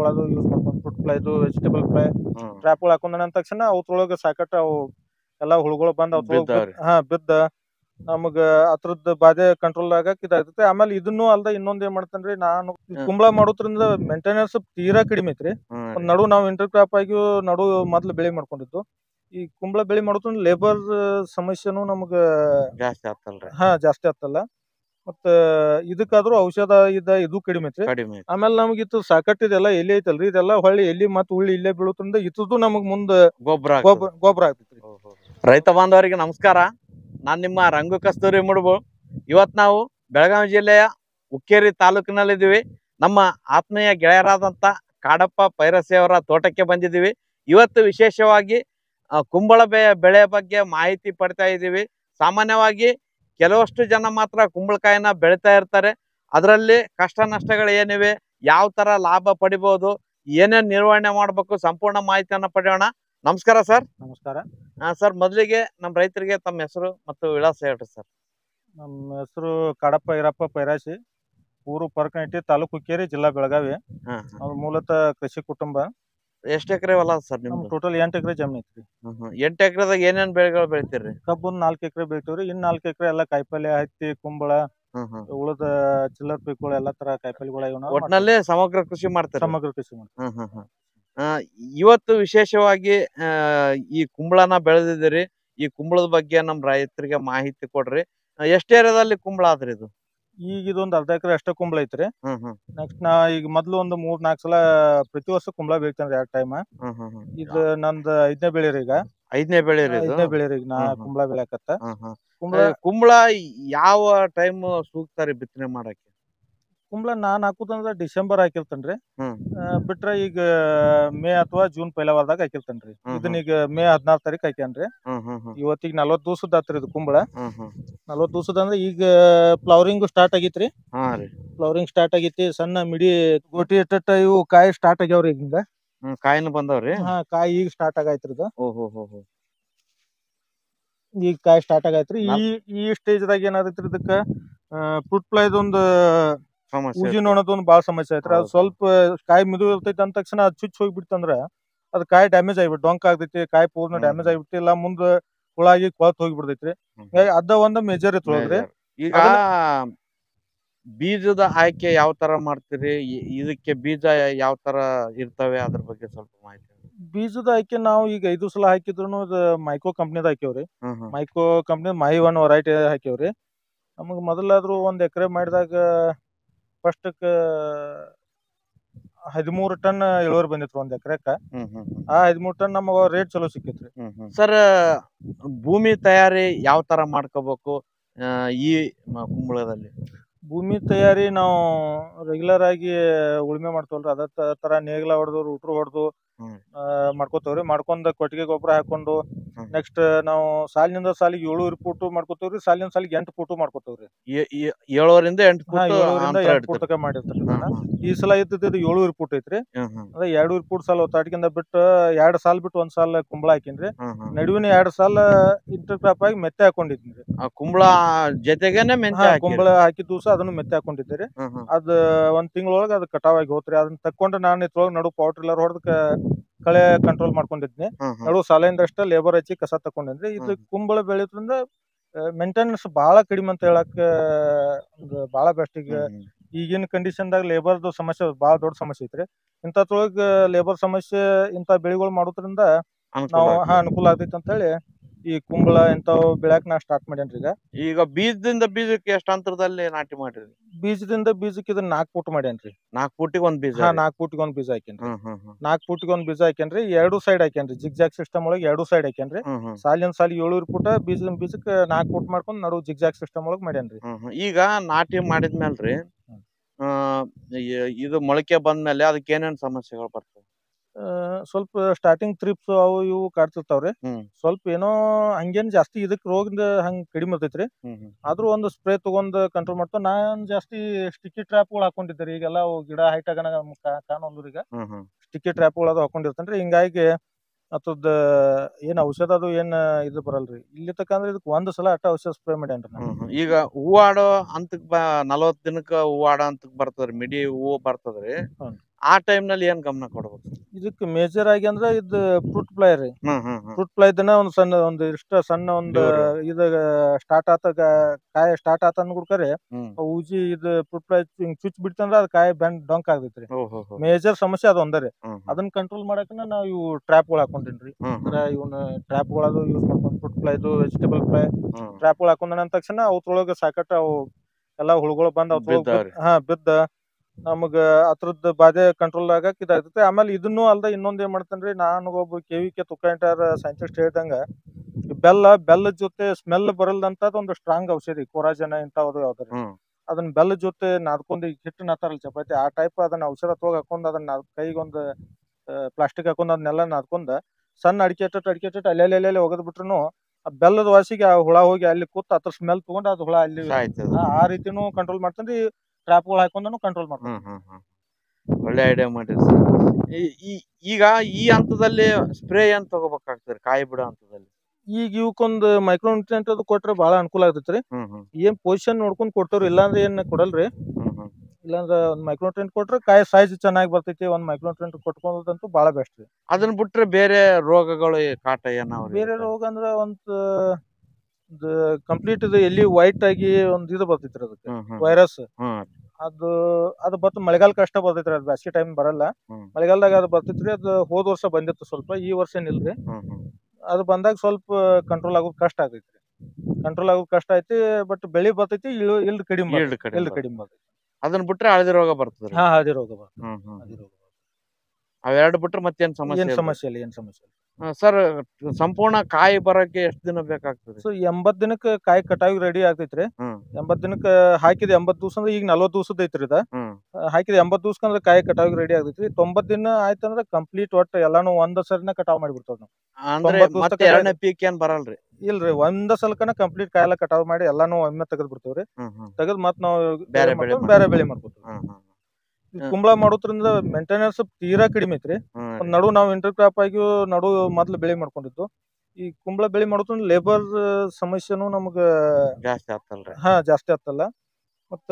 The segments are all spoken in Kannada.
ಟ್ರ್ಯಾಪ್ಗಳದು ಯೂಸ್ ಮಾಡ್ಕೊಂಡು ಫ್ರೂಟ್ ಫ್ಲೈ ಇದು ವೆಜಿಟೇಬಲ್ ಫ್ಲೈ ಹ್ಮ್. ಟ್ರ್ಯಾಪ್ಗಳು ಹಾಕೊಂಡ ಅಂದ ತಕ್ಷಣ ಅವ್ರೊಳಗೆ ಸಾಕಟ್ಟ ಅವು ಎಲ್ಲಾ ಹುಳುಗಳು ಬಂದ್ ಅವ್ರೊಳಗೆ. ಹಾ ಬಿದ್ದ. ನಮಗ ಅದ್ರದ್ದು ಬಾಧೆ ಕಂಟ್ರೋಲ್ ಆಗಕ್ ಇದಾಗ್ತೈತಿ ಆಮೇಲೆ ಇದನ್ನು ಅಲ್ದ ಇನ್ನೊಂದ್ ಏನ್ ಮಾಡ್ತೇನ್ರಿ ನಾನು ಕುಂಬಳ ಮಾಡೋದ್ರಿಂದ ಮೇಂಟೆನೆನ್ಸ್ ತೀರಾ ಕಡಿಮೆ ಐತ್ರಿ. ನಡು ನಾವು ಇಂಟರ್ ಕ್ರಾಪ್ ಆಗಿ ನಡು ಮೊದ್ಲು ಬೆಳೆ ಮಾಡ್ಕೊಂಡಿದ್ದು. ಈ ಕುಂಬಳ ಬೆಳೆ ಮಾಡೋದ್ರಿಂದ ಲೇಬರ್ ಸಮಸ್ಯೆನು ನಮಗ ಜಾಸ್ತಿ ಆತಲ್ರಿ ಹಾ ಜಾಸ್ತಿ ಆಗ್ತಲ್ಲ. ಮತ್ತ ಇದಕ್ಕಾದ್ರೂ ಔಷಧ ಇದ್ದ ಇದು ಕಡಿಮೆ ಐತ್ರಿ. ಕಡಿಮೆ. ಆಮೇಲೆ ನಮ್ಗೆ ಇತ್ತು ಸಾಕಟ್ಟಿದೆಲ್ಲ ಎಲ್ಲಿ ಐತಲ್ರಿ. ಇದೆಲ್ಲ ಹೊಳ್ಳಿ ಎಲ್ಲಿ ಮತ್ತ್ ಉಳ್ಳಿ ಇಲ್ಲೇ ಬೀಳುತ್ತಂದ ಇದ್ದು ನಮಗ್ ಮುಂದ ಗೊಬ್ಬರ ಗೊಬ್ಬರ ಗೊಬ್ಬರ ಆಗ್ತೈತ್ರಿ. ರೈತ ಬಾಂಧವರಿಗೆ ನಮಸ್ಕಾರ. ನಾನ್ ನಿಮ್ಮ ರಂಗು ಕಸ್ತೂರಿ ಮುಡುಬು. ಇವತ್ ನಾವು ಬೆಳಗಾವಿ ಜಿಲ್ಲೆಯ ಉಕ್ಕೇರಿ ತಾಲೂಕಿನಲ್ಲಿದ್ದೀವಿ. ನಮ್ಮ ಆತ್ಮೀಯ ಗೆಳೆಯರಾದಂತ ಕಾಡಪ್ಪ ಪೈರಸಿ ಅವರ ತೋಟಕ್ಕೆ ಬಂದಿದ್ದೀವಿ. ಇವತ್ತು ವಿಶೇಷವಾಗಿ ಕುಂಬಳ ಬೆಳೆ ಬಗ್ಗೆ ಮಾಹಿತಿ ಪಡ್ತಾ ಇದ್ದೀವಿ. ಸಾಮಾನ್ಯವಾಗಿ ಕೆಲವಷ್ಟು ಜನ ಮಾತ್ರ ಕುಂಬಳಕಾಯಿನ ಬೆಳಿತಾ ಇರ್ತಾರೆ. ಅದರಲ್ಲಿ ಕಷ್ಟ ನಷ್ಟಗಳು ಏನಿವೆ ಯಾವ ತರ ಲಾಭ ಪಡಿಬಹುದು ಏನೇನ್ ನಿರ್ವಹಣೆ ಮಾಡಬೇಕು ಸಂಪೂರ್ಣ ಮಾಹಿತಿಯನ್ನ ಪಡೆಯೋಣ. ನಮಸ್ಕಾರ ಸರ್. ನಮಸ್ಕಾರ. ಸರ್ ಮೊದಲಿಗೆ ನಮ್ಮ ರೈತರಿಗೆ ತಮ್ಮ ಹೆಸರು ಮತ್ತು ವಿಳಾಸ ಹೇಳ್ರಿ ಸರ್. ನಮ್ಮ ಹೆಸರು ಕಡಪ್ಪ ಈರಪ್ಪ ಪೈರಾಸಿ ಊರು ಪರ್ಕನಟ್ಟಿ ತಾಲೂಕು ಹುಕ್ಕೇರಿ ಜಿಲ್ಲಾ ಬೆಳಗಾವಿ. ಮೂಲತಃ ಕೃಷಿ ಕುಟುಂಬ. ಎಷ್ಟು ಎಕರೆ ಹೊಲ ಸರ್ ನಿಮ್ಮ ಟೋಟಲ್ ಎಂಟು ಎಕರೆ ಜಮೀನ್ ಐತ್ರಿ. ಎಂಟ್ ಎಕರೆದಾಗ ಏನೇನ್ ಬೆಳೆಗಳು ಬೆಳಿತೀರಿ? ಕಬ್ಬು ನಾಲ್ಕು ಎಕರೆ ಬೆಳಿತೀವ್ರಿ. ಇನ್ ನಾಲ್ಕು ಎಕರೆ ಎಲ್ಲ ಕಾಯಿಪಲ್ಯ ಹತ್ತಿ ಕುಂಬಳ ಹ್ಮ್ ಹ್ಮ್. ಉಳದ ಚಿಲ್ಲರ್ ಪೀಕ್ಗಳು ಎಲ್ಲಾ ತರ ಕಾಯಿಪಲ್ಯಗಳು ಒಟ್ಟಿನಲ್ಲಿ ಒಟ್ನಲ್ಲಿ ಸಮಗ್ರ ಕೃಷಿ ಮಾಡ್ತಾರೆ? ಸಮಗ್ರ ಕೃಷಿ ಮಾಡ್ತಾರೆ ಹ್ಮ್ ಹ್ಮ್ ಹ್ಮ್. ಆ, ಇವತ್ತು ವಿಶೇಷವಾಗಿ ಆ, ಈ ಕುಂಬಳನ ಬೆಳೆದಿದ್ದೀರಿ. ಈ ಕುಂಬಳದ ಬಗ್ಗೆ ನಮ್ ರೈತರಿಗೆ ಮಾಹಿತಿ ಕೊಡ್ರಿ. ಆ, ಎಷ್ಟ್ ಏರಿಯಾದಲ್ಲಿ ಕುಂಬಳ ಆದ್ರಿ ಇದು? ಈಗ ಇದೊಂದ್ ಅರ್ಧ ಎಕರೆ ಅಷ್ಟೇ ಕುಂಬಳ ಐತ್ರಿ. ಹ್ಮ್ ಹ್ಮ್. ನೆಕ್ಸ್ಟ್ ನಾ ಈಗ ಮೊದ್ಲು ಒಂದು ಮೂರ್ ನಾಲ್ಕು ಸಲ ಪ್ರತಿ ವರ್ಷ ಕುಂಬಳ ಬೆಳಿತೇನ್ರಿ ಎರಡ್ ಟೈಮ್ ಹ್ಮ್ ಹ್ಮ್ ಹ್ಮ್. ಇದು ನಂದ್ ಐದನೇ ಬೆಳೆ ರೀ ಈಗ. ಐದನೇ ಬೆಳೆ ರೀ ಐದನೇ ಬೆಳೆ ರೀ ಈಗ ನಾ ಹ್ಮ್ ಹ್ಮ್. ಕುಂಬಳ ಬೆಳೆಯಕತ್ತ. ಹ್ಮ್ ಹ್ಮ್. ಕುಂಬಳ ಕುಂಬಳ ಯಾವ ಟೈಮ್ ಸೂಕ್ತ ರೀ ಬಿತ್ತನೆ ಮಾಡಕ್ಕೆ? ಕುಂಬಳ ನಾನ್ ಹಾಕುದಂದ್ರ ಡಿಸೆಂಬರ್ ಹಾಕಿರ್ತೇನ್ರಿ. ಹ್ಮ್. ಆ, ಬಿಟ್ರ ಈಗ ಮೇ ಅಥವಾ ಜೂನ್ ಪೈಲ ವಾರದಾಗ ಹಾಕಿರ್ತೇನ್ರಿ. ಹ್ಮ್ ಇದನ್ನ ಈಗ ಮೇ ಹದಿನಾರು ತಾರೀಕು ಹಾಕ್ಯಾನ್ರಿ. ಹ್ಮ್ ಹ್ಮ್ ಹ್ಮ್. ಇವತ್ತಿಗೆ ನಲ್ವತ್ ದಿವಸದ ಆತ್ರಿ ಇದು ಕುಂಬಳ. ಹ್ಮ್ ಹ್ಮ್. ಅಂದ್ರ ದಿವಸದ ಅಂದ್ರೆ ಈಗ ಫ್ಲವರಿಂಗ್ ಸ್ಟಾರ್ಟ್ ಆಗೈತ್ರಿ. ಹಾ ರೀ. ಫ್ಲವರಿಂಗ್ ಸ್ಟಾರ್ಟ್ ಆಗೈತಿ ಸಣ್ಣ ಮಿಡಿ ಗೋಟಿ ಇಟ್ಟ ಇವು ಕಾಯಿ ಸ್ಟಾರ್ಟ್ ಆಗ್ಯಾವ್ರಿ ಈಗ ಹ್ಮ್ ಕಾಯಿನ ಬಂದವ್ರಿ ಹಾ ಕಾಯಿ ಈಗ ಸ್ಟಾರ್ಟ್ ಆಗೈತ್ರಿ ಇದು. ಓಹೋ ಹೋ ಹೋ ಈಗ ಕಾಯಿ ಸ್ಟಾರ್ಟ್ ಆಗೈತ್ರಿ. ಈ ಈ ಸ್ಟೇಜ್ ದಾಗ ಏನಾಗೈತ್ರಿ ಇದಕ್ಕ? ಫ್ರೂಟ್ ಫ್ಲೈದೊಂದು ಸಮಸ್ಯೆ ನೋಡೋದು ಒಂದು ಬಾಳ ಸಮಸ್ಯೆ ಐತ್ರಿ ಅದು ಹೌದು. ಸ್ವಲ್ಪ ಕಾಯಿ ಮಿದು ಇರ್ತೈತಿ ಅಂದ ತಕ್ಷಣ ಅದು ಚುಚ್ ಹೋಗ್ಬಿಡ್ತಂದ್ರ ಅದ್ ಕಾಯಿ ಡ್ಯಾಮೇಜ್ ಆಗಿಬಿಟ್ಟು ಡೊಂಕ್ ಆಗ್ತೈತಿ ಕಾಯಿ ಪೂರ್ಣ ಹ್ಮ್. ಡ್ಯಾಮೇಜ್ ಆಗಿಬಿಟ್ಟು ಇಲ್ಲ ಮುಂದ ಹುಳಾಗಿ ಕೊಳತ್ ಹೋಗ್ಬಿಡ್ತೈತ್ರಿ. ಹ್ಮ್. ಹೀಗಾಗಿ ಅದ ಒಂದ್ ಮೇಜರ್ ಇತ್ತು ನೋಡ್ರಿ. ಈಗ ಬೀಜದ ಆಯ್ಕೆ ಯಾವ ತರ ಮಾಡ್ತೀರಿ? ಇ- ಇದಕ್ಕೆ ಬೀಜ ಯಾವ ತರ ಇರ್ತವೆ? ಅದ್ರ ಬಗ್ಗೆ ಸ್ವಲ್ಪ ಮಾಹಿತಿ ಬೀಜದ ಆಯ್ಕೆ ನಾವು ಈಗ ಐದು ಸಲ ಹಾಕಿದ್ರು ಮೈಕೋ ಕಂಪ್ನಿದ ಹಾಕ್ಯವ್ರಿ. ಹ್ಮ್ ಹ್ಮ್. ಮೈಕೋ ಕಂಪ್ನಿ ಮೈ ಒನ್ ವೆರೈಟಿ ಹಾಕ್ಯವ್ರಿ. ನಮಗ್ ಮೊದಲಾದ್ರೂ ಒಂದ್ ಎಕರೆ ಮಾಡಿದಾಗ ಫಸ್ಟ್ ಹದಿಮೂರು ಟನ್ ಇಳುವರಿ ಬಂದಿತ್ತು ಒಂದ್ ಎಕರೆಕ. ಆ ಹದಿಮೂರು ಟನ್ ನಮಗ ರೇಟ್ ಚಲೋ ಸಿಕ್ಕಿತ್ರಿ. ಸರ್ ಭೂಮಿ ತಯಾರಿ ಯಾವ ತರ ಮಾಡ್ಕೋಬೇಕು ಈ ಕುಂಬಳದಲ್ಲಿ ಭೂಮಿ ತಯಾರಿ ನಾವು ರೆಗ್ಯುಲರ್ ಆಗಿ ಉಳುಮೆ ಮಾಡ್ತೇವಲ್ರಿ ಅದ ತರ ನೇಗಿಲ ಹೊಡೆದು ರೂಟ್ರು ಹೊಡೆದು. ಮಾಡ್ಕೋತೇವ್ರಿ ಮಾಡ್ಕೊಂಡ್ ಕೊಟ್ಟಿಗೆ ಗೊಬ್ಬರ ಹಾಕೊಂಡು. ನೆಕ್ಸ್ಟ್ ನಾವು ಸಾಲಿನಿಂದ ಸಾಲಿಗೆ ಏಳು ಫೂಟ್ ಮಾಡ್ಕೋತೀವ್ರಿ ಸಾಲಿನ ಸಾಲಿಗೆ ಎಂಟು ಫೂಟ್ ಮಾಡ್ಕೋತೀವ್ರಿ. ಏಳುವರಿಂದ ಎಂಟು ಫುಟ್. ತನಕ ಮಾಡಿರ್ತಾರ. ಈ ಸಲ ಇದ್ದಿದ್ದು ಏಳುವರೆ ಫೂಟ್ ಐತ್ರಿ. ಅಂದ್ರೆ ಎರಡೂವರೆ ಫೂಟ್ ಸಾಲ ತಾಟ್ಕಿಂದ ಬಿಟ್ಟು ಎರಡ್ ಸಾಲ ಬಿಟ್ಟು ಒಂದ್ ಸಾಲ ಕುಂಬಳ ಹಾಕಿನ್ರಿ. ನಡುವಿನ ಎರಡ್ ಸಾಲ ಇಂಟರ್ ಕ್ರಾಪ್ ಆಗಿ ಮೆತ್ತೆ ಹಾಕೊಂಡಿದ್ರಿ ಆ ಕುಂಬಳ ಜೊತೆಗೇನೆ ಮೆತ್ತ. ಕುಂಬಳ ಹಾಕಿದ ದಿವಸ ಅದನ್ನು ಮೆತ್ತೆ ಹಾಕೊಂಡಿದ್ದೀರಿ. ಅದ್ ಒಂದ್ ತಿಂಗಳೊಳಗ ಅದು ಕಟಾವ್ ಆಗಿ ಹೋತ್ರಿ. ಅದನ್ನ ತಕ್ಕೊಂಡು ನಾನು ಇದ್ರೊಳಗ ನಡು ಪೌಡ್ರಿಲ್ಲರ್ ಹೊಡೆದಕ್ಕೆ ಹೊಡೆದ ಕಳೆ ಕಂಟ್ರೋಲ್ ಮಾಡ್ಕೊಂಡಿದ್ನಿ. ನಡು ಸಾಲಿಂದ ಅಷ್ಟ ಲೇಬರ್ ಹಚ್ಚಿ ಕಸ ತಕೊಂಡಿದ್ರಿ ಇದು ಕುಂಬಳ ಬೆಳೆಯೋದ್ರಿಂದ ಮೇಂಟೆನೆನ್ಸ್ ಬಹಳ ಕಡಿಮೆ ಅಂತ ಹೇಳಕ್ ಬಹಳ ಬೆಸ್ಟ್ ಈಗ. ಈಗಿನ ಕಂಡೀಷನ್ ಈಗಿನ ಕಂಡೀಷನ್ದಾಗ ಲೇಬರ್ದು ಸಮಸ್ಯೆ ಬಹಳ ದೊಡ್ಡ ಸಮಸ್ಯೆ ಐತ್ರಿ. ಇಂಥದ್ರೊಳಗ ಲೇಬರ್ ಸಮಸ್ಯೆ ಇಂತ ಬೆಳೆಗಳು ಮಾಡೋದ್ರಿಂದ ನಾವು ಹಾ ಅನುಕೂಲ ಆಗ್ತೈತಿ ಅಂತ ಹೇಳಿ ಈ ಕುಂಬಳ ಇಂಥವು ಬೆಳ್ಯಾಕ ನಾ ಸ್ಟಾರ್ಟ್ ಮಾಡೇನ್ರಿ ಈಗ. ಈಗ ಬೀಜದಿಂದ ಬೀಜಕ್ಕೆ ಎಷ್ಟು ಅಂತರದಲ್ಲಿ ನಾಟಿ ಮಾಡಿರಿ? ಬೀಜದಿಂದ ಬೀಜಕ್ಕೆ ಇದನ್ನ ನಾಲ್ಕು ಫೂಟ್ ಮಾಡೇನ್ರಿ ನಾಲ್ಕು ಫೂಟಿಗೆ ಒಂದ್ ಬೀಜ ಹಾ. ನಾಲ್ಕು ಫೂಟಿಗೆ ಒಂದ್ ಬೀಜ ಹಾಕೇನ್ರಿ ಹ್ಮ್ ಹ್ಮ್ ಹ್ಮ್. ನಾಲ್ಕು ಫೂಟಿಗೆ ಒಂದ್ ಬೀಜ ಹಾಕೇನ್ರಿ ಎರಡು ಸೈಡ್ ಹಾಕೇನ್ರಿ ಜಿಗ್ ಜಾಗ್ ಸಿಸ್ಟಮ್ ಒಳಗೆ ಎರಡು ಸೈಡ್ ಹಾಕೇನ್ರಿ ಹ್ಮ್ ಹ್ಮ್. ಸಾಲಿನ ಸಾಲಿ ಏಳು ಫುಟ ಬೀಜದ ಬೀಜಕ್ಕೆ ನಾಲ್ಕು ಫೂಟ್ ಮಾಡ್ಕೊಂಡು ನಡು ಜಿಗ್ ಜಾಗ್ ಸಿಸ್ಟಮ್ ಒಳಗೆ ಮಾಡ್ಯಾನ್ರಿ. ಹ್ಮ್ ಹ್ಮ್. ಈಗ ನಾಟಿ ಮಾಡಿದ್ಮೇಲ್ರಿ ಮ್ಯಾಲ್ರಿ ಆ ಇದು ಮೊಳಕೆ ಬಂದ್ಮೇಲೆ ಅದಕ್ಕೆ ಏನೇನ್ ಸಮಸ್ಯೆಗಳು ಬರ್ತವೆ? ಆ, ಸ್ವಲ್ಪ ಸ್ಟಾರ್ಟಿಂಗ್ ಟ್ರಿಪ್ಸ್ ಅವು ಇವು ಕಾಡ್ತಿರ್ತಾವ್ರಿ ಹ್ಮ್. ಸ್ವಲ್ಪ ಏನೋ ಹಂಗೇನ್ ಜಾಸ್ತಿ ಇದಕ್ ರೋಗದ ಹಂಗ್ ಕಡಿಮೆ ಇರ್ತೈತ್ರಿ ಹ್ಮ್. ಆದ್ರೂ ಒಂದು ಸ್ಪ್ರೇ ತಗೊಂಡ್ ಕಂಟ್ರೋಲ್ ಮಾಡ್ತಾವ ನಾನ್ ಜಾಸ್ತಿ ಸ್ಟಿಕ್ಕಿ ಗಳು ಹಾಕೊಂಡಿದ್ದೆ ರೀ ಈಗೆಲ್ಲ ಅವು ಗಿಡ ಹೈಟ್ ಆಗನ ಕಾಣೋಲ್ರಿ ಈಗ ಹ್ಮ್ ಹ್ಮ್. ಸ್ಟಿಕ್ಕಿ ಟ್ರ್ಯಾಪ್ಗಳು ಅದು ಹಾಕೊಂಡಿರ್ತೇನ್ರಿ ಹಿಂಗಾಗಿ ಅದ್ರದ್ದು ಏನ್ ಔಷಧ ಅದು ಏನ್ ಇದು ಬರಲ್ರಿ ಇಲ್ಲಿ ತಕ್ಕಂದ್ರೆ ಅಂದ್ರೆ ಇದಕ್ ಒಂದ್ ಸಲ ಅಟ್ಟ ಔಷಧ ಸ್ಪ್ರೇ ಮಾಡ್ಯಾನ್ರಿ ನಾನು ಹ್ಮ್ ಹ್ಮ್. ಈಗ ಹೂವಾಡೋ ಹಂತಕ್ ಬ ನಲವತ್ ದಿನಕ್ಕ ಹೂವಾಡೋ ಹಂತಕ್ ಬರ್ತದ್ರಿ ಮಿಡಿ ಹೂವು ಬರ್ತದ್ರಿ ಹ್ಮ್. ಆ ಟೈಮ್ನಲ್ಲಿ ಏನ್ ಗಮನ ಕೊಡ್ಬೇಕು ಇದಕ್ಕೆ ಮೇಜರ್ ಆಗಿ ಅಂದ್ರೆ ಇದು ಫ್ರೂಟ್ ಫ್ಲೈ ರೀ ಹ್ಮ್ ಹ್ಮ್ ಹ್ಮ್ ಫ್ರೂಟ್ ಫ್ಲೈ ಇದನ್ನ ಒಂದು ಸಣ್ಣ ಒಂದು ಇಷ್ಟ ಸಣ್ಣ ಒಂದು ಇದ ಸ್ಟಾರ್ಟ್ ಆತ ಕಾಯಿ ಸ್ಟಾರ್ಟ್ ಆತ ಅಂದ್ಬಿಡ್ಕರೆ ಹ್ಮ್ ಊಜಿ ಇದು ಫ್ರೂಟ್ ಫ್ಲೈ ಹಿಂಗ್ ಚುಚ್ ಬಿಡ್ತಂದ್ರ ಅದ್ ಕಾಯಿ ಬೆಂಡ್ ಡೊಂಕ್ ಆಗ್ತೈತ್ರಿ ಓ ಹೋ ಹೋ. ಮೇಜರ್ ಸಮಸ್ಯೆ ಅದ ಒಂದರಿ ಹ್ಮ್ ಹ್ಮ್. ಅದನ್ನ ಕಂಟ್ರೋಲ್ ಮಾಡಕನ ನಾವು ಇವು ಟ್ರ್ಯಾಪ್ಗಳು ಹಾಕೊಂಡಿನ್ರಿ ಹ್ಮ್ ಹ್ಮ್. ಅಂದ್ರೆ ಇವನ್ನ ಟ್ರ್ಯಾಪ್ಗಳದು ಯೂಸ್ ಮಾಡ್ಕೊಂಡು ಫ್ರೂಟ್ ಫ್ಲೈದು ವೆಜಿಟೇಬಲ್ ಫ್ಲೈ ಹ್ಮ್. ಟ್ರ್ಯಾಪ್ಗಳು ಹಾಕೊಂಡ ಅಂದ ತಕ್ಷಣ ಅವ್ರೊಳಗೆ ಸಾಕಟ್ಟ ಅವು ಎಲ್ಲಾ ಹುಳುಗಳು ಬಂದ್ ಅವ್ರೊಳಗೆ ಬಿದ್ದಾವ್ರಿ. ಹಾ ಬಿದ್ದ ನಮಗ ಅದ್ರದ್ದು ಬಾಧೆ ಕಂಟ್ರೋಲ್ ಆಗಕ್ಕೆ ಇದಾಗ್ತೈತಿ. ಆಮೇಲೆ ಇದನ್ನು ಅಲ್ದ ಇನ್ನೊಂದ್ ಏನ್ ಮಾಡ್ತೇನ್ರಿ ನಾನು ಒಬ್ಬ ಕೆ ವಿ ಕೆ ತುಕಾಂಟಾರ ಸೈಂಟಿಸ್ಟ್ ಹೇಳ್ದಂಗ ಬೆಲ್ಲ ಬೆಲ್ಲ ಬೆಲ್ಲದ ಜೊತೆ ಸ್ಮೆಲ್ ಬರಲ್ದಂತದ್ ಒಂದು ಸ್ಟ್ರಾಂಗ್ ಔಷಧಿ ಕೊರಾಜನ ಇಂಥವು ಯಾವ್ದಾರ ಅದನ್ನ ಬೆಲ್ಲ ಜೊತೆ ನಾದ್ಕೊಂಡು ಈಗ ಹಿಟ್ಟು ನಾತಾರಲ್ಲ ಚಪಾತಿ ಆ ಟೈಪ್ ಅದನ್ನ ಔಷಧ ತೊಗ ಹಾಕೊಂಡು ಅದನ್ನ ಕೈಗೊಂದು ಪ್ಲಾಸ್ಟಿಕ್ ಹಾಕೊಂಡು ಅದನ್ನೆಲ್ಲ ನಾದ್ಕೊಂಡ್ ಸಣ್ಣ ಅಡಿಕೆ ಇಟ್ಟು ಅಡಿಕೆ ಇಟ್ಟು ಅಲ್ಲೆಲ್ಲಿ ಅಲ್ಲೆಲ್ಲಿ ಒಗದ್ ಬಿಟ್ರು ಆ ಬೆಲ್ಲದ ವಾಸಿಗೆ ಆ ಹುಳ ಹೋಗಿ ಅಲ್ಲಿ ಕೂತ್ ಅದ್ರ ಸ್ಮೆಲ್ ತಗೊಂಡು ಅದು ಹುಳ ಅಲ್ಲಿ. ಆ- ರೀತಿನೂ ಕಂಟ್ರೋಲ್ ಮಾಡ್ತಾನ್ರಿ. ಟ್ರ್ಯಾಪ್ಗಳು ಹಾಕೊಂಡು ಕಂಟ್ರೋಲ್ ಮಾಡ್ತಾರೆ ಹ್ಮ್ ಹ್ಮ್ ಹ್ಮ್. ಒಳ್ಳೆ ಐಡಿಯಾ ಮಾಡಿರಿ ಸರ್. ಈಗ ಈ ಹಂತದಲ್ಲಿ ಸ್ಪ್ರೇ ಏನ್ ತಗೋಬೇಕಾಗ್ತದೆ? ಕಾಯಿ ಬಿಡೋ ಹಂತದಲ್ಲಿ? ಈಗ ಇವಕ್ಕೊಂದು ಮೈಕ್ರೋ ನ್ಯೂಟ್ರಿಯೆಂಟ್ ಅದು ಕೊಟ್ರೆ ಬಹಳ ಅನುಕೂಲ ಆಗ್ತೈತ್ರಿ ಹ್ಮ್ ಹ್ಮ್. ಏನ್ ಪೊಸಿಷನ್ ನೋಡ್ಕೊಂಡ್ ಕೊಟ್ಟವ್ರು ಇಲ್ಲಾಂದ್ರೆ ಏನ್ ಕೊಡಲ್ರಿ? ಹ್ಮ್ ಹ್ಮ್. ಇಲ್ಲಾಂದ್ರೆ ಒಂದ್ ಮೈಕ್ರೋ ನ್ಯೂಟ್ರಿಯೆಂಟ್ ಕೊಟ್ರೆ ಕಾಯಿ ಸೈಜ್ ಚೆನ್ನಾಗಿ ಬರ್ತೈತಿ ಒಂದ್ ಮೈಕ್ರೋ ಟ್ರೆಂಟ್ ಕೊಟ್ಕೊಂಡಂತೂ ಬಹಳ ಬೆಸ್ಟ್ ರೀ. ಅದನ್ನ ಬಿಟ್ರೆ ಬೇರೆ ರೋಗಗಳು ಕಾಟ ಏನಾವ್ರಿ ಬೇರೆ ರೋಗ ಅಂದ್ರೆ ಒಂದ್ ಕಂಪ್ಲೀಟ್ ಇದು ಎಲ್ಲಿ ವೈಟ್ ಆಗಿ ಒಂದ್ ಇದು ಬರ್ತೈತ್ರಿ ಅದಕ್ಕೆ. ಹ್ಮ್ ಹ್ಮ್. ವೈರಸ್ ಹ್ಮ್. ಅದು ಅದು ಬತ್ ಮಳೆಗಾಲಕ್ಕೆ ಕಷ್ಟ ಬರ್ತೈತ್ರಿ ಅದು ಬ್ಯಾಸ್ಗಿ ಟೈಮ್ ಬರಲ್ಲ. ಹ್ಮ್. ಮಳೆಗಾಲದಾಗ ಅದು ಬರ್ತೈತ್ರಿ ಅದು ಹೋದ ವರ್ಷ ಬಂದಿತ್ತು ಸ್ವಲ್ಪ ಈ ವರ್ಷ ಏನಿಲ್ರಿ. ಹ್ಮ್ ಹ್ಮ್. ಅದು ಬಂದಾಗ ಸ್ವಲ್ಪ ಕಂಟ್ರೋಲ್ ಆಗೋದು ಕಷ್ಟ ಆಗೈತ್ರಿ ಕಂಟ್ರೋಲ್ ಆಗೋದು ಕಷ್ಟ ಐತಿ ಬಟ್ ಬೆಳಿ ಬರ್ತೈತಿ ಇಳು ಇಲ್ಡ್ ಕಡಿಮೆ Yield ಬರ್ತೈತಿ. ಕಡಿಮೆ ಇಲ್ಡ್ ಕಡಿಮೆ ಬರ್ತೈತಿ. ಅದನ್ನ ಬಿಟ್ರೆ ಹಳದಿ ರೋಗ ಬರ್ತದ್ರಿ. ಹಾ ಹಳದಿ ರೋಗ ಬರ್ತೈತಿ. ಹ್ಮ್ ರೋಗ ಅವೆರಡು ಬಿಟ್ರೆ ಮತ್ತೇನ್ ಸಮಸ್ಯೆ ಏನ್ ಇಲ್ಲ. ಸಮಸ್ಯೆ ಇಲ್ಲ ಏನ್ ಸಮಸ್ಯೆ ಇಲ್ಲ. ಸರ್ ಸಂಪೂರ್ಣ ಕಾಯಿ ಬರಕ್ಕೆ ಎಷ್ಟು ದಿನ ಬೇಕಾಗ್ತದೆ? ಸೊ ಎಂಬತ್ ದಿನಕ್ಕೆ ಕಾಯಿ ಕಟಾವಿಗೆ ರೆಡಿ ಆಗ್ತೈತ್ರಿ. ಎಂಬತ್ ದಿನಕ್ಕೆ ಹಾಕಿದ ಎಂಬತ್ ದಿವಸ ಅಂದ್ರೆ ಈಗ ನಲ್ವತ್ ದಿವಸದ ಐತ್ರಿ ಇದ. ಹಾಕಿದ ಎಂಬತ್ ದಿವಸ ಅಂದ್ರೆ ಕಾಯಿ ಕಟಾವಿಗೆ ರೆಡಿ ಆಗ್ತೈತ್ರಿ. ತೊಂಬತ್ ದಿನ ಆಯ್ತಂದ್ರ ಕಂಪ್ಲೀಟ್ ಒಟ್ಟ ಎಲ್ಲಾನು ಒಂದ ಸರಿನ ಕಟಾವ್ ಮಾಡಿಬಿಡ್ತಾವ್ ನಾವು. ಎರಡನೇ ಪೀಕ್ ಏನ್ ಬರಲ್ರಿ? ಇಲ್ರಿ ಒಂದ ಸಲಕನ ಕಂಪ್ಲೀಟ್ ಕಾಯಿ ಕಟಾವ ಕಟಾವ್ ಮಾಡಿ ಎಲ್ಲಾನು ಒಮ್ಮೆ ತೆಗೆದ್ ಬಿಡ್ತೇವ್ರಿ ತೆಗದ್ ಮತ್ ನಾವು ಬ್ಯಾರೆ ಬೆಳೆ ಮಾಡ್ಕೊತೀವಿ ಕುಂಬಳ ಮಾಡೋದ್ರಿಂದ ಮೇಂಟೆನೆನ್ಸ್ ತೀರಾ ಕಡಿಮೆ ಐತ್ರಿ. ಒಂದ್ ನಡು ನಾವು ಇಂಟರ್ ಕ್ರಾಪ್ ಆಗಿ ನಡು ಮೊದ್ಲು ಬೆಳೆ ಮಾಡ್ಕೊಂಡಿದ್ದು. ಈ ಕುಂಬಳ ಬೆಳೆ ಮಾಡೋದ್ರಿಂದ ಲೇಬರ್ ಸಮಸ್ಯೆನು ನಮಗ ಜಾಸ್ತಿ ಆಗ್ತಲ್ರಿ. ಹಾ ಜಾಸ್ತಿ ಆಗ್ತಲ್ಲ. ಮತ್ತ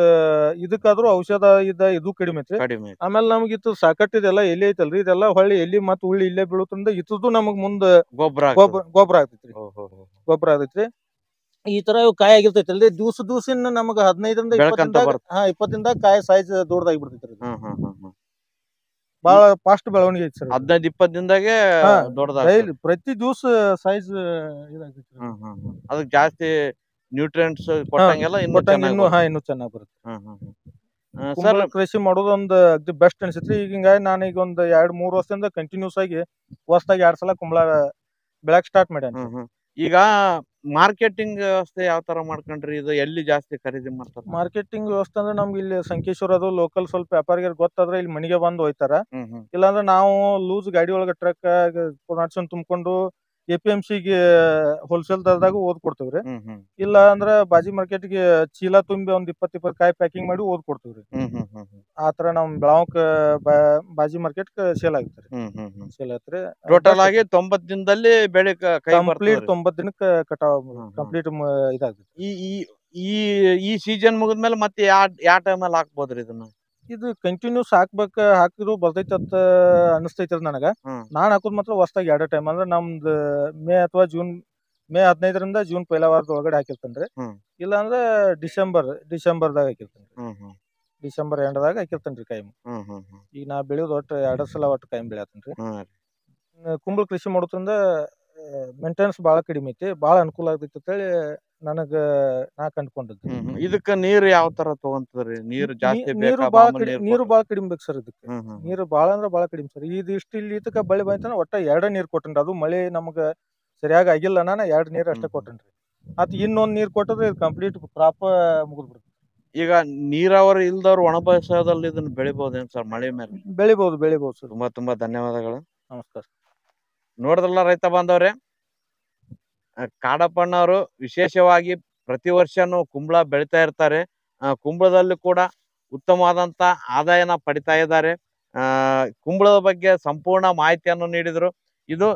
ಇದಕ್ಕಾದ್ರೂ ಔಷಧ ಇದ ಇದು ಕಡಿಮೆ ಐತ್ರಿ. ಕಡಿಮೆ. ಆಮೇಲೆ ನಮ್ಗೆ ಇದು ಸಾಕಟ್ಟು ಇದೆಲ್ಲ ಎಲ್ಲಿ ಐತಲ್ರಿ. ಇದೆಲ್ಲ ಹೊಳ್ಳಿ ಎಲ್ಲಿ ಮತ್ತ ಹುಳ್ಳಿ ಇಲ್ಲೇ ಬೀಳೋದ್ರಿಂದ ಇತದ್ದು ನಮಗ್ ಮುಂದ ಗೊಬ್ಬರ ಗೊಬ್ಬರ ಗೊಬ್ಬರ ಆಗ್ತೈತ್ರಿ. ಗೊಬ್ಬರ ಆಗೈತ್ರಿ ಈ ತರ ಇವು ಕಾಯಿ ಆಗಿರ್ತೈತಲ್ರಿ ದಿವ್ಸ ದಿವ್ಸಿನ ನಮಗ ಹದಿನೈದರಿಂದ ಬರುತ್ತೆ. ಹಾ ಇಪ್ಪತ್ತಿಂದ ಕಾಯಿ ಸೈಜ್ ದೊಡ್ಡದಾಗಿ ಬಿಡ್ತೈತಿ ಬಹಳ ಫಾಸ್ಟ್ ಬೆಳವಣಿಗೆ ಐತಿ ಸರ್ ಹದಿನೈದು ಇಪ್ಪತ್ತು ದಿನದಾಗೆ ದೊಡ್ಡದಾಗ ಪ್ರತಿ ದಿವಸ ಸೈಜ್ ಅದಕ್ಕೆ ಜಾಸ್ತಿ ನ್ಯೂಟ್ರಿಯೆಂಟ್ಸ್ ಕೊಟ್ಟಂಗೆಲ್ಲ ಇನ್ನು ಇನ್ನು ಚೆನ್ನಾಗಿ ಹಾ ಇನ್ನೂ ಚೆನ್ನಾಗಿ ಬರುತ್ತೆ. ಸರ್ ಕೃಷಿ ಮಾಡೋದೊಂದು ಅಗ್ದಿ ಬೆಸ್ಟ್ ಅನ್ಸೈತ್ರಿ ಈಗ ಹಿಂಗಾಗಿ ನಾನು ಈಗ ಒಂದ್ ಎರಡ್ ಮೂರ್ ವರ್ಷದಿಂದ ಕಂಟಿನ್ಯೂಸ್ ಆಗಿ ಹೊಸದಾಗಿ ಎರಡ್ ಸಲ ಕುಂಬಳ ಬೆಳಕ್ ಸ್ಟಾರ್ಟ್ ಮಾಡ್ಯಾನ ಈಗ ಮಾರ್ಕೆಟಿಂಗ್ ವ್ಯವಸ್ಥೆ ಯಾವ ತರ ಮಾಡ್ಕೊಂಡ್ರಿ? ಇದು ಎಲ್ಲಿ ಜಾಸ್ತಿ ಖರೀದಿ ಮಾಡ್ತಾರೆ? ಮಾರ್ಕೆಟಿಂಗ್ ವ್ಯವಸ್ಥೆ ಅಂದ್ರೆ ನಮ್ಗೆ ಇಲ್ಲಿ ಸಂಕೇಶ್ವರ ಅದು ಲೋಕಲ್ ಸ್ವಲ್ಪ ವ್ಯಾಪಾರಿಗರು ಗೊತ್ತಾದ್ರೆ ಇಲ್ಲಿ ಮನೆಗೆ ಬಂದು ಹೋಯ್ತಾರ ಹ್ಮ್ ಹ್ಮ್. ಇಲ್ಲಾಂದ್ರೆ ನಾವು ಲೂಸ್ ಗಾಡಿ ಒಳಗ ಟ್ರಕ್ ನಡ್ಸ್ಕೊಂಡ್ ತುಂಬಿಕೊಂಡು ಎ ಪಿ ಎಂ ಸಿಗೆ ಹೋಲ್ಸೇಲ್ ದರದಾಗ ಓದ್ ಕೊಡ್ತೇವ್ರಿ. ಇಲ್ಲ ಅಂದ್ರೆ ಬಾಜಿ ಮಾರ್ಕೆಟ್ಗೆ ಚೀಲ ತುಂಬಿ ಒಂದ್ ಇಪ್ಪತ್ ಇಪ್ಪತ್ ಕಾಯಿ ಪ್ಯಾಕಿಂಗ್ ಮಾಡಿ ಓದ್ ಕೊಡ್ತೇವ್ರಿ. ಆತರ ನಮ್ ಬೆಳಾವಕ್ ಬಾಜಿ ಮಾರ್ಕೆಟ್ ಸೇಲ್ ಆಗತ್ರಿ ಸೇಲ್ ಆಯ್ತ್ರಿ ಟೋಟಲ್ ಆಗಿ ತೊಂಬತ್ ದಿನದಲ್ಲಿ ಬೆಳೆ ಕಂಪ್ಲೀಟ್. ತೊಂಬತ್ ದಿನಕ್ಕೆ ಕಟಾವ್. ಕಂಪ್ಲೀಟ್ ಇದಾಗ್ತೈತಿ. ಈ ಈ ಈ ಈ ಸೀಸನ್ ಮುಗಿದ್ಮೇಲೆ ಮತ್ತೆ ಯಾ ಯಾವ ಟೈಮಲ್ಲಿ ಹಾಕ್ಬೋದ್ರಿ ಇದನ್ನ? ಇದು ಕಂಟಿನ್ಯೂಸ್ ಹಾಕ್ಬೇಕ ಹಾಕಿದ್ರು ಬರ್ತೈತಿ ಅಂತ ಅನಿಸ್ತೈತಿ ನನಗ. ಹ್ಮ್. ನಾನ್ ಹಾಕೋದು ಮಾತ್ರ ಹೊಸ್ದಾಗಿ ಎರಡು ಟೈಮ್ ಅಂದ್ರೆ ನಮ್ದು ಮೇ ಅಥವಾ ಜೂನ್ ಮೇ ಹದಿನೈದರಿಂದ ಜೂನ್ ಪೈಲ ವಾರದ ಒಳಗಡೆ ಹಾಕಿರ್ತೇನ್ರಿ. ಹ್ಮ್. ಇಲ್ಲ ಅಂದ್ರೆ ಡಿಸೆಂಬರ್ ಡಿಸೆಂಬರ್ದಾಗ ಹಾಕಿರ್ತೇನೆ ಹ್ಮ್ ಹ್ಮ್. ಡಿಸೆಂಬರ್ ಎಂಡದಾಗ ಕಾಯಿ. ಹ್ಮ್ ಹ್ಮ್ ಹ್ಮ್. ಈಗ ನಾ ಬೆಳೆಯೋದು ಒಟ್ಟು ಎರಡ್ ಸಲ ಒಟ್ಟು ಕಾಯಿ ಬೆಳೆಯತ್ತೇನ್ರಿ. ಹ್ಮ್ ಕುಂಬಳ ಕೃಷಿ ಮಾಡೋದ್ರಿಂದ ಮೇಂಟೆನೆನ್ಸ್ ಭಾಳ ಕಡಿಮೆ ಐತಿ ಭಾಳ ಅನುಕೂಲ ಆಗ್ತೈತಿ ಅಂತೇಳಿ ನನಗ ನಾ ಕಂಡ್ಕೊಂಡದ್ ಹ್ಮ್ ಹ್ಮ್. ಇದಕ್ಕ ನೀರ್ ಯಾವ ತರ ತಗೊಂತದ್ರಿ? ನೀರ್ ಜಾಸ್ತಿ ನೀ- ನೀರು ಬೇಕಾ? ಮಾಮೂಲಿ ಕಡಿಮೆ ನೀರ್ ನೀರು ಬಾಳ ಕಡಿಮೆ ಬೇಕು ಸರ್ ಇದಕ್ಕೆ. ಹ್ಮ್ ಹ್ಮ್ ನೀರು ಬಾಳ ಅಂದ್ರ ಭಾಳ ಕಡಿಮೆ ಸರ್. ಇದು ಇಷ್ಟ ಇಲ್ಲಿ ಇದಕ್ಕೆ ಬಳಿ ಬಂತಾನ ಒಟ್ಟ ಎರಡ ನೀರ್ ಕೊಟ್ಟನ್ರಿ. ಅದು ಮಳೆ ನಮಗ ಸರಿಯಾಗಿ ಆಗಿಲ್ಲ ನಾನು ಎರಡ್ ನೀರ್ ಅಷ್ಟೇ ಹ್ಮ್. ಕೊಟ್ಟನ್ರಿ. ಅತ್ ಇನ್ನೊಂದ್ ನೀರ್ ಕೊಟ್ಟರೆ ಇದು ಕಂಪ್ಲೀಟ್ ಕ್ರಾಪ್ ಮುಗಿದ್ಬಿಡ್ತು ಈಗ ನೀರಾವರಿ ಇಲ್ದವ್ರು ಒಣ ಬೇಸಾಯದಲ್ಲಿ ಇದನ್ನ ಬೆಳಿಬಹುದೇನ್ ಸರ್ ಮಳೆ ಮೇಲೆ? ಬೆಳಿಬಹುದು ಬೆಳಿಬಹುದು ಸರ್. ತುಂಬಾ ತುಂಬಾ ಧನ್ಯವಾದಗಳು. ನಮಸ್ಕಾರ. ನೋಡಿದ್ರಲ್ಲ ರೈತ ಬಾಂಧವ್ರೆ? ಆ, ಕಾಡಪ್ಪಣ್ಣವರು ವಿಶೇಷವಾಗಿ ಪ್ರತಿ ವರ್ಷನೂ ಕುಂಬಳ ಬೆಳಿತಾ ಇರ್ತಾರೆ. ಕುಂಬಳದಲ್ಲಿ ಕೂಡ ಉತ್ತಮವಾದಂತ ಆದಾಯನ ಪಡಿತಾ ಇದ್ದಾರೆ. ಕುಂಬಳದ ಬಗ್ಗೆ ಸಂಪೂರ್ಣ ಮಾಹಿತಿಯನ್ನು ನೀಡಿದರು. ಇದು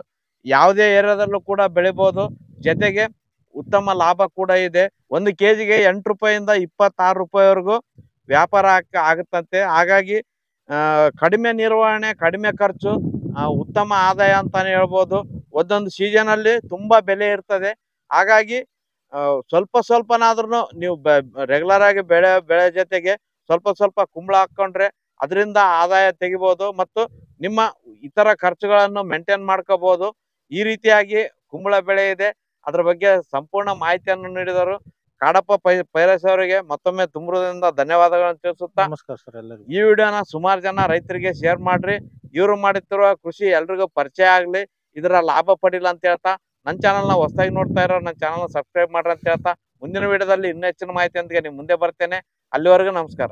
ಯಾವುದೇ ಏರಿಯಾದಲ್ಲೂ ಕೂಡ ಬೆಳಿಬೋದು. ಜೊತೆಗೆ ಉತ್ತಮ ಲಾಭ ಕೂಡ ಇದೆ. ಒಂದು ಕೆಜಿಗೆ ಎಂಟು ರೂಪಾಯಿಂದ ಇಪ್ಪತ್ತಾರು ರೂಪಾಯಿವರೆಗೂ ವ್ಯಾಪಾರ ಆಗ ಆಗುತ್ತಂತೆ. ಹಾಗಾಗಿ ಕಡಿಮೆ ನಿರ್ವಹಣೆ ಕಡಿಮೆ ಖರ್ಚು ಉತ್ತಮ ಆದಾಯ ಅಂತಾನೆ ಹೇಳ್ಬೋದು. ಒಂದೊಂದು ಸೀಸನ್ ಅಲ್ಲಿ ತುಂಬಾ ಬೆಲೆ ಇರ್ತದೆ. ಹಾಗಾಗಿ ಸ್ವಲ್ಪ ಸ್ವಲ್ಪನಾದ್ರೂ ನೀವು ರೆಗ್ಯುಲರ್ ಆಗಿ ಬೆಳೆ ಬೆಳೆ ಜೊತೆಗೆ ಸ್ವಲ್ಪ ಸ್ವಲ್ಪ ಕುಂಬಳ ಹಾಕೊಂಡ್ರೆ ಅದರಿಂದ ಆದಾಯ ತೆಗಿಬಹುದು ಮತ್ತು ನಿಮ್ಮ ಇತರ ಖರ್ಚುಗಳನ್ನು ಮೇಂಟೈನ್ ಮಾಡ್ಕೋಬಹುದು ಈ ರೀತಿಯಾಗಿ ಕುಂಬಳ ಬೆಳೆ ಇದೆ. ಅದ್ರ ಬಗ್ಗೆ ಸಂಪೂರ್ಣ ಮಾಹಿತಿಯನ್ನು ನೀಡಿದರು ಕಾಡಪ್ಪ ಪೈ ಪೈರಸ್ ಅವರಿಗೆ ಮತ್ತೊಮ್ಮೆ ತುಂಬುವುದರಿಂದ ಧನ್ಯವಾದಗಳನ್ನು ತಿಳಿಸುತ್ತಾ ನಮಸ್ಕಾರ ಸರ್ ಎಲ್ಲರಿಗೂ. ಈ ವಿಡಿಯೋನ ಸುಮಾರು ಜನ ರೈತರಿಗೆ ಶೇರ್ ಮಾಡ್ರಿ. ಇವರು ಮಾಡುತ್ತಿರುವ ಕೃಷಿ ಎಲ್ರಿಗೂ ಪರಿಚಯ ಆಗ್ಲಿ. ಇದರ ಲಾಭ ಪಡಿಲ್ಲ ಅಂತ ಹೇಳ್ತಾ ನನ್ನ ಚಾನಲ್ನ ಹೊಸದಾಗಿ ನೋಡ್ತಾ ಇರೋ ನನ್ನ ಚಾನಲ್ನ ಸಬ್ಸ್ಕ್ರೈಬ್ ಮಾಡ್ರಿ ಅಂತ ಹೇಳ್ತಾ, ಮುಂದಿನ ವಿಡಿಯೋದಲ್ಲಿ ಇನ್ನೂ ಹೆಚ್ಚಿನ ಮಾಹಿತಿಯೊಂದಿಗೆ ನಿಮ್ಮ ಮುಂದೆ ಬರ್ತೇನೆ. ಅಲ್ಲಿವರೆಗೂ ನಮಸ್ಕಾರ.